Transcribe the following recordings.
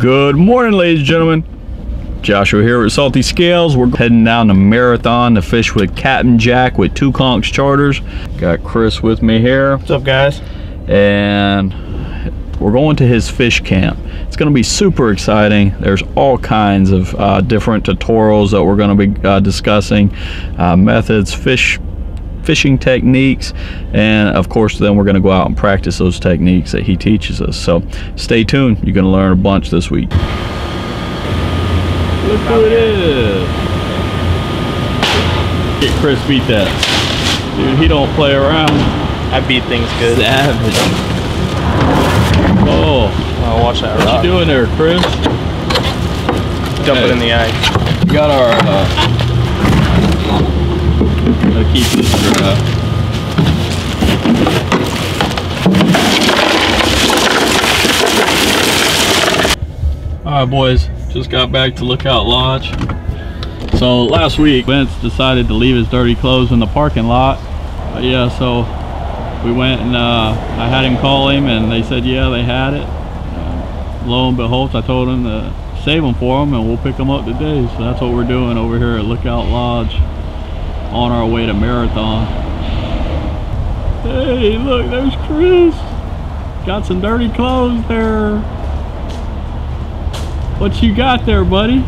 Good morning, ladies and gentlemen. Joshua here with Salty Scales. We're heading down to Marathon to fish with Captain Jack with Two Conchs Charters. Got Chris with me here. What's up, guys? And we're going to his fish camp. It's going to be super exciting. There's all kinds of uh, different tutorials that we're going to be uh, discussing, uh, methods, fish fishing techniques and of course then we're going to go out and practice those techniques that he teaches us. So stay tuned. You're going to learn a bunch this week. Look who it. Is get chris beat that. Dude he don't play around. I beat things good. savage. Oh. Oh, watch that what rock. you doing there chris? Dump it in the eye. we got our uh gotta keep this dry All right, boys, just got back to Lookout Lodge. So last week, Vince decided to leave his dirty clothes in the parking lot. Yeah, so we went and uh, I had him call him and they said, yeah, they had it. Uh, lo and behold, I told him to save them for him and we'll pick them up today. So that's what we're doing over here at Lookout Lodge on our way to Marathon. Hey, look, there's Chris. Got some dirty clothes there. What you got there, buddy?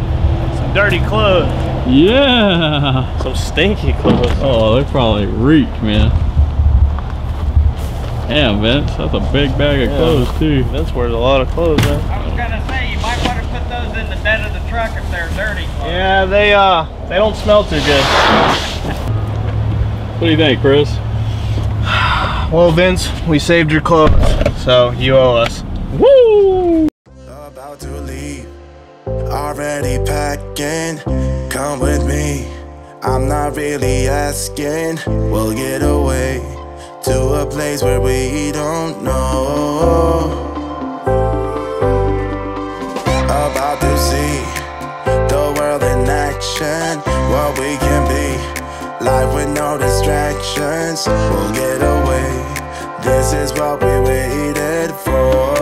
Some dirty clothes. Yeah. Some stinky clothes. Oh, they probably reek, man. Damn, Vince, that's a big bag of Yeah. clothes too. Vince wears a lot of clothes, man. I was gonna say, you might want to put those in the bed of the truck if they're dirty. Yeah, they uh, they don't smell too good. What do you think, Chris? Well, Vince, we saved your clothes, so you owe us. Woo! About to leave, already packing. Come with me, I'm not really asking. We'll get away to a place where we don't know. Distractions, we'll get away. This is what we waited for.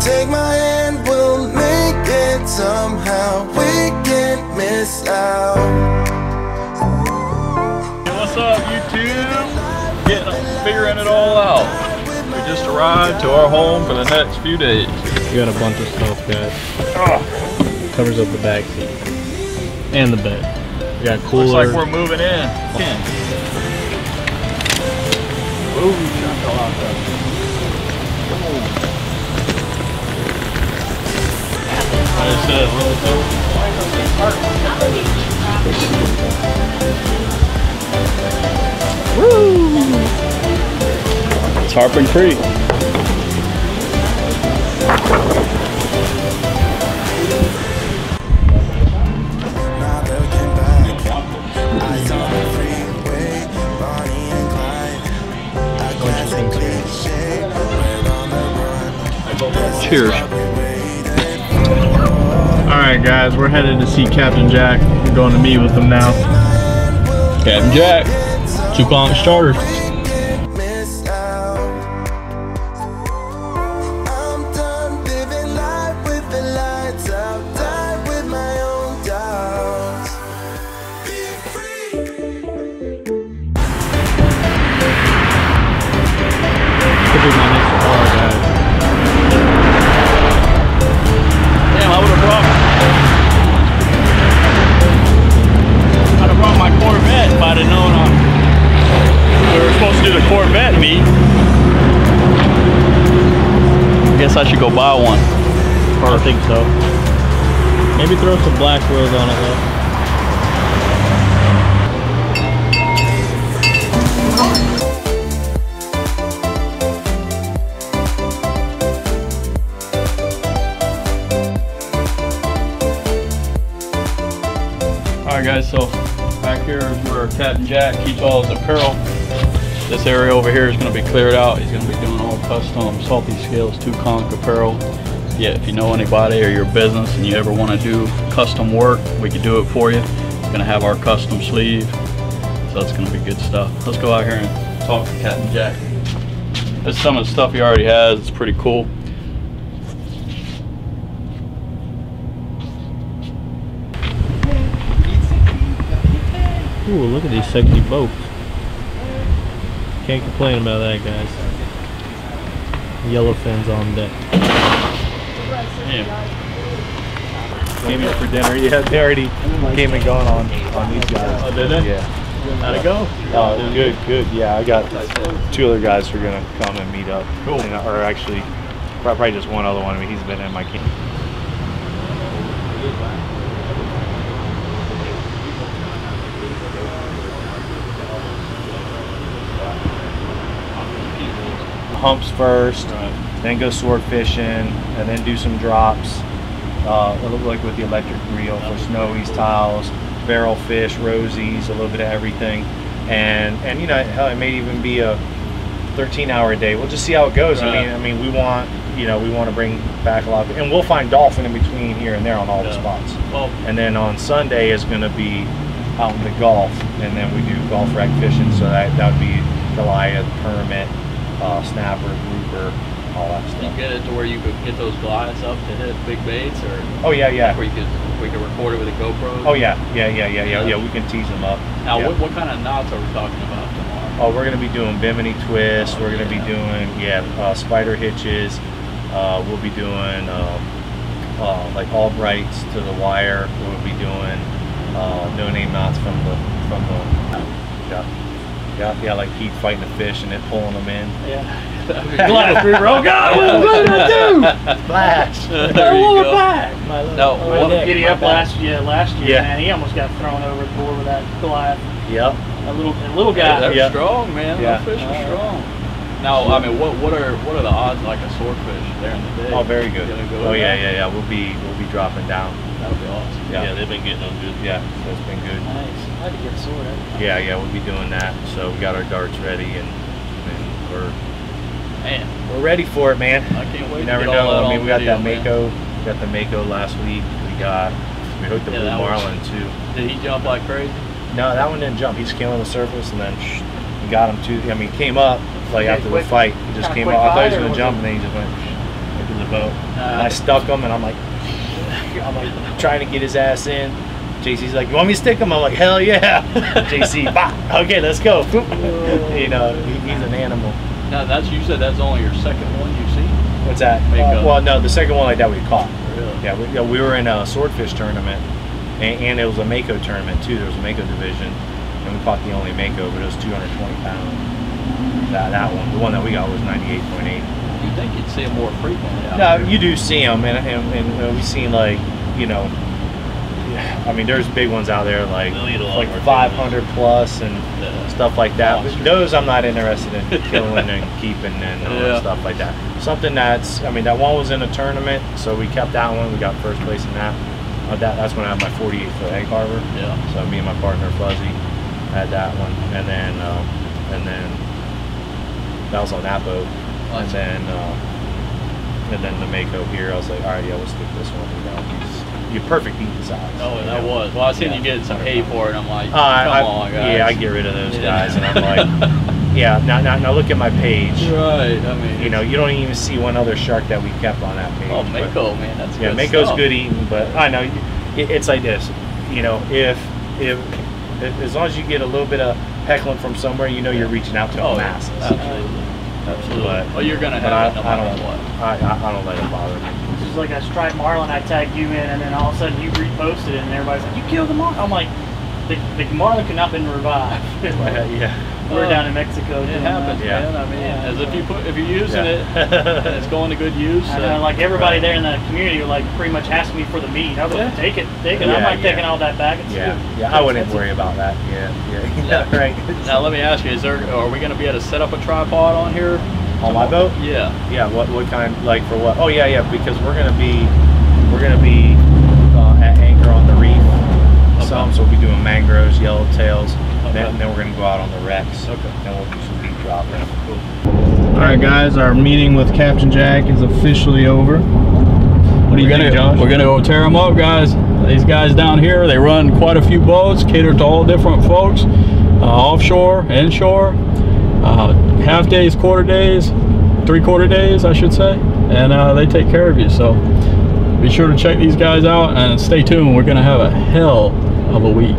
Take my hand, we'll make it somehow. We can't miss out. What's up, YouTube? Getting figuring it all out. We just arrived to our home for the next few days. We got a bunch of stuff, guys. Ah. Covers up the back seat and the bed. We got cooler. Looks like we're moving in. in. Ooh, chocolate. Like I said, look, It's Harpin Creek. Cheers. All right, guys, we're headed to see Captain Jack. We're going to meet with him now. Captain Jack. Two Conchs Charters. Guess I should go buy one. I think so. Maybe throw some black wheels on it though. All right, guys. So back here is where Captain Jack keeps all his apparel. This area over here is going to be cleared out. He's going to be doing custom salty scales, two conch apparel. Yeah, if you know anybody or your business and you ever want to do custom work, we could do it for you. It's going to have our custom sleeve. So it's going to be good stuff. Let's go out here and talk to Captain Jack. It's some of the stuff he already has. It's pretty cool. Ooh, look at these sexy boats. Can't complain about that, guys. Yellow fins on deck. Yeah. Came in for dinner. Yeah, they already came and gone on on these guys. Oh, did they? Yeah. How'd it go? Oh, good, good. Yeah, I got two other guys who are gonna come and meet up. Cool. And- or actually, probably just one other one. I mean, he's been in my camp. Humps first, then go sword fishing, and then do some drops. Uh, a little like with the electric reel for snowies, tiles, barrel fish, rosies, a little bit of everything. And and you know, hell, it may even be a 13 hour a day. We'll just see how it goes. I mean, I mean, we want you know we want to bring back a lot, of, and we'll find dolphin in between here and there on all the spots. Well, And then on Sunday is going to be out in the Gulf, and then we do Gulf wreck fishing. So that that would be Goliath, permit, uh, snapper, grouper, all that stuff. you get it to where you could get those glides up to hit big baits, or Oh yeah, yeah. where you could we could record it with a GoPro. Oh yeah, yeah, yeah, yeah, yeah, yeah. We can tease them up. Now, Yeah. what, what kind of knots are we talking about tomorrow? Oh, we're gonna be doing bimini twists. Oh, we're gonna yeah. be doing yeah, uh, spider hitches. Uh, we'll be doing um, uh, like Albrights to the wire. We'll be doing uh, no name knots from the from the yeah yeah like Keith fighting the fish and then pulling them in. Yeah. Glass grouper. Oh God, what was I gonna do? Flash. there Throw you over go. back. My little- No, my what- neck, Giddy my up last yeah last year, Yeah. man. He almost got thrown over the board with that Goliath. Yep. A little a little Yeah, guy. they're Yeah. strong, man. Yeah. Those fish are strong. Now, I mean, what what are what are the odds like a swordfish there in the day? Oh, very good. Go Oh yeah, yeah, yeah. We'll be we'll be dropping down. That'll be awesome. Yeah. they've been getting them good. Yeah, so it's been good. Nice. I had to get a sword. Yeah, yeah, we'll be doing that. So we got our darts ready and, and we're Man, we're ready for it, man. I can't wait You to never know. I mean, we got video, that man. Mako. We got the Mako last week. We got we hooked the Yeah, blue that was- marlin too. Did he jump like crazy? No, that one didn't jump. He came on the surface and then sh- we got him too. I mean, he came up like Yeah, after the fight. He just came up. I thought he was gonna jump and then he just went into the boat. and I stuck him and I'm like, I'm like trying to get his ass in. JC's like, you want me to stick him? I'm like, hell yeah. JC, bah, okay, let's go. you know, he, he's an animal. now that's you said that's only your second one you've seen. What's that? Uh, well, no, the second one like that we caught. Really? Yeah, we, yeah, we were in a swordfish tournament, and, and it was a Mako tournament too. There was a Mako division, and we caught the only Mako, but it was 220 pounds. That that one, the one that we got was 98.8. You think you'd see them more frequently? No, there. you do see them, and, and, and uh, we've seen like, you know, I mean, there's big ones out there like They'll eat a lot like 500 plus and Yeah. stuff like that. But those I'm not interested in killing and keeping and Yeah. stuff like that. Something that's, I mean, that one was in a tournament, so we kept that one. We got first place in that. Uh, that that's when I had my 48 foot egg harbor. Yeah. So me and my partner Fuzzy had that one, and then um, and then that was on that boat, and then uh, and then the Mako here. I was like, all right, yeah, we'll stick this one. You know, he's you're perfect eating size. Oh, that was. Well, I seen Yeah. you get some hay for it. I'm like, Uh, come I, on, guys. Yeah, I get rid of those guys, and I'm like, yeah. Now, now, now look at my page. Right. I mean, You know, you don't even see one other shark that we kept on that page. Oh, but- Mako, man, that's yeah, good Mako's stuff. good eating, but I know it, it's like this. You know, if if as long as you get a little bit of heckling from somewhere, you know you're reaching out to Oh, a masses. absolutely, absolutely. But- well, you're gonna have I, it no I matter don't. what. I, I, I don't let it bother me. This is like a striped marlin. I tagged you in, and then all of a sudden you reposted it, and everybody's like, "You killed the marlin." I'm like, "The, the marlin could not been revived." yeah. We're Uh, down in Mexico. It happens, that. Yeah. man. I mean, Yeah. as if you put, if you're using Yeah. it and it's going to good use. I uh, like everybody Right. there in the community were like pretty much asking me for the meat. I was like, Yeah. take it, take it. Yeah, I'm like yeah. taking all that back. It's Yeah, good. yeah. I wouldn't worry about that. Yeah, yeah. Yeah. right. Now let me ask you: Is there? Are we going to be able to set up a tripod on here? On my boat? Yeah. Yeah, what what kind like for what? Oh yeah, yeah, because we're gonna be we're gonna be uh, at anchor on the reef. Some, so we'll be doing mangroves, yellowtails, Okay. Then, then we're gonna go out on the wrecks. Okay. And we'll do some deep dropping. All right, guys, our meeting with Captain Jack is officially over. What do you We're gonna, Josh? we're gonna go tear them up, guys. These guys down here, they run quite a few boats, cater to all different folks, uh, offshore, inshore. Uh, half days, quarter days, three quarter days, I should say, and uh, they take care of you. So be sure to check these guys out and stay tuned. We're gonna have a hell of a week.